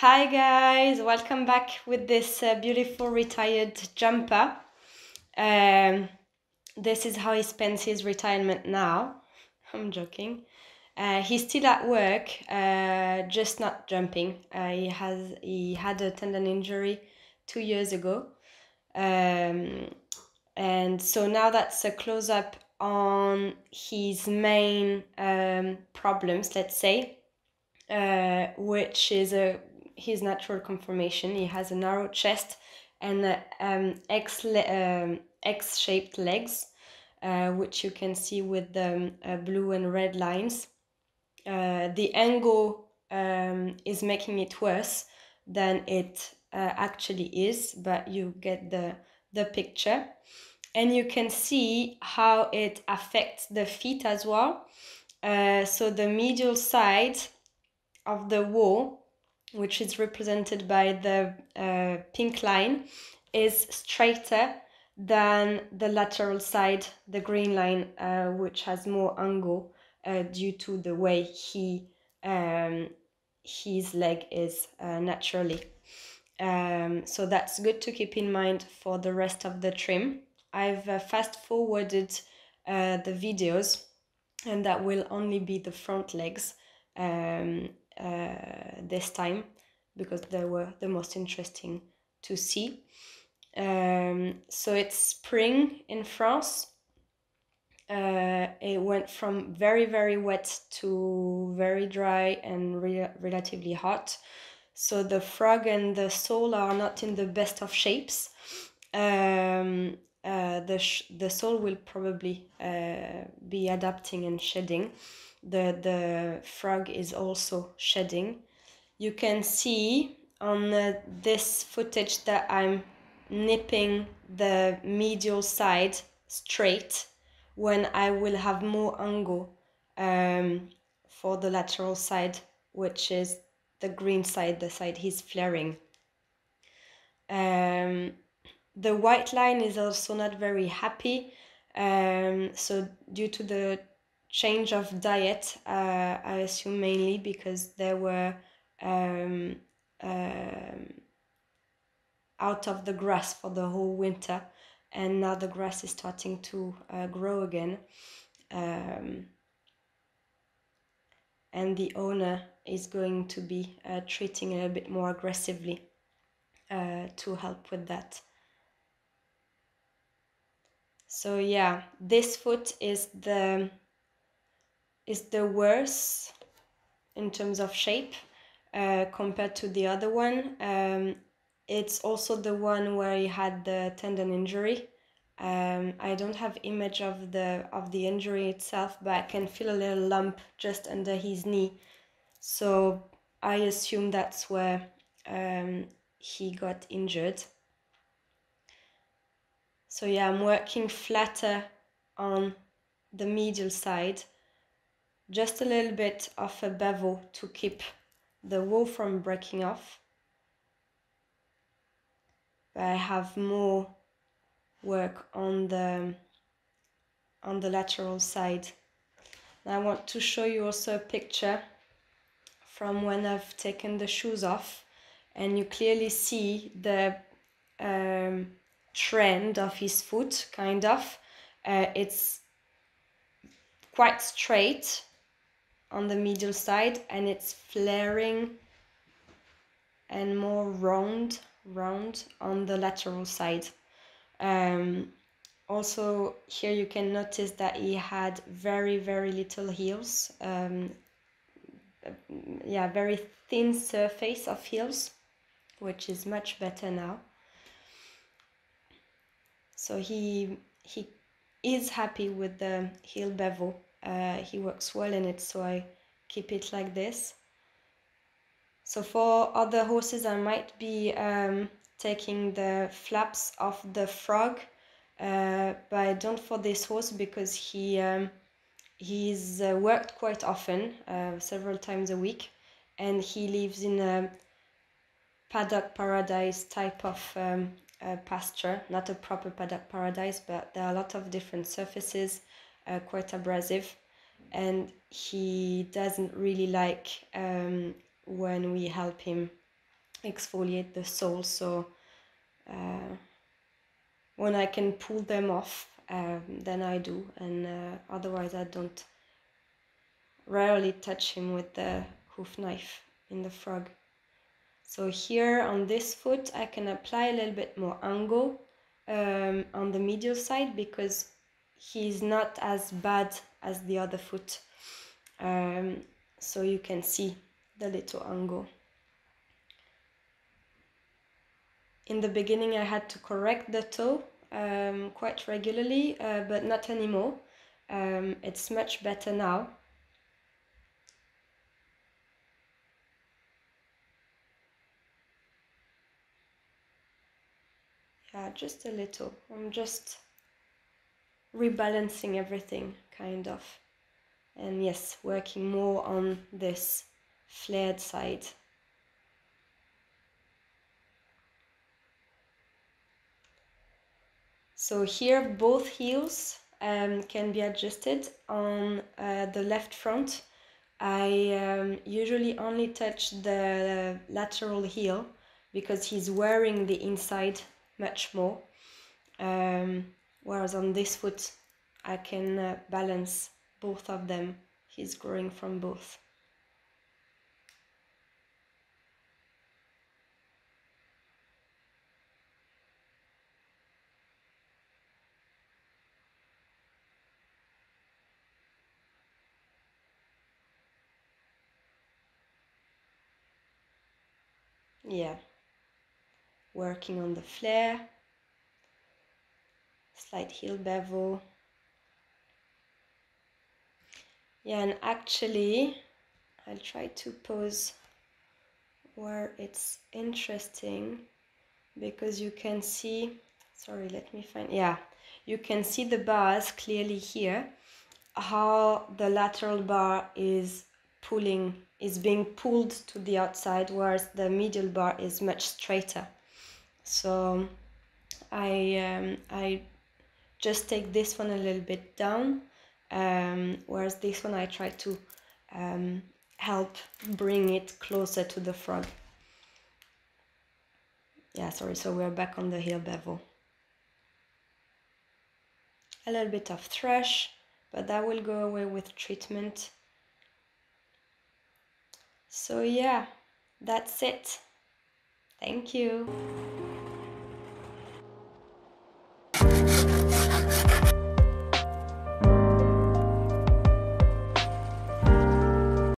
Hi guys, welcome back with this uh, beautiful retired jumper. Um, this is how he spends his retirement now. I'm joking. Uh, he's still at work, uh, just not jumping. Uh, he has he had a tendon injury two years ago, um, and so now that's a close up on his main um, problems. Let's say, uh, which is a his natural conformation. He has a narrow chest and uh, um, X um, X shaped legs, uh, which you can see with the um, blue and red lines. Uh, the angle um, is making it worse than it uh, actually is, but you get the, the picture. And you can see how it affects the feet as well. Uh, so the medial side of the wall, which is represented by the uh, pink line, is straighter than the lateral side, the green line, uh, which has more angle uh, due to the way he um, his leg is uh, naturally. Um, so that's good to keep in mind for the rest of the trim. I've uh, fast forwarded uh, the videos and that will only be the front legs um, this time because they were the most interesting to see. Um, so it's spring in France. Uh, it went from very very wet to very dry and re relatively hot. So the frog and the sole are not in the best of shapes. Um, uh, the, the sole will probably uh, be adapting and shedding the the frog is also shedding you can see on uh, this footage that I'm nipping the medial side straight when I will have more angle um, for the lateral side, which is the green side, the side he's flaring. Um, the white line is also not very happy. Um, so due to the change of diet, uh, I assume mainly because they were um, um, out of the grass for the whole winter and now the grass is starting to uh, grow again. Um, and the owner is going to be uh, treating it a bit more aggressively uh, to help with that. So yeah this foot is the is the worst in terms of shape uh, compared to the other one um, it's also the one where he had the tendon injury. Um, I don't have image of the of the injury itself, but I can feel a little lump just under his knee. So I assume that's where um, he got injured. So yeah, I'm working flatter on the medial side, just a little bit of a bevel to keep the wall from breaking off. But I have more work on the on the lateral side. I want to show you also a picture from when I've taken the shoes off and you clearly see the um, trend of his foot kind of uh, it's quite straight on the medial side and it's flaring and more round round on the lateral side. Um, also here you can notice that he had very very little heels um, yeah very thin surface of heels which is much better now so he he is happy with the heel bevel uh, he works well in it so I keep it like this. So for other horses, I might be um, taking the flaps off the frog, uh, but I don't for this horse because he um, he's uh, worked quite often, uh, several times a week, and he lives in a paddock paradise type of um, uh, pasture, not a proper paddock paradise, but there are a lot of different surfaces, uh, quite abrasive, and he doesn't really like um, when we help him exfoliate the sole so uh, when I can pull them off um, then I do. And uh, otherwise I don't rarely touch him with the hoof knife in the frog. So here on this foot I can apply a little bit more angle um, on the medial side because he's not as bad as the other foot. Um, so you can see the little angle. In the beginning I had to correct the toe um, quite regularly uh, but not anymore. Um, it's much better now. Yeah just a little. I'm just rebalancing everything kind of. And yes working more on this flared side. So here both heels um, can be adjusted on uh, the left front. I um, usually only touch the lateral heel because he's wearing the inside much more. Um, whereas on this foot I can uh, balance both of them. He's growing from both. Yeah. Working on the flare slight heel bevel. Yeah and actually I'll try to pose where it's interesting because you can see sorry let me find yeah you can see the bars clearly here how the lateral bar is pulling is being pulled to the outside whereas the medial bar is much straighter. So I um, I just take this one a little bit down um, whereas this one I try to um, help bring it closer to the frog yeah sorry so we're back on the heel bevel. A little bit of thrush but that will go away with treatment. So yeah that's it. Thank you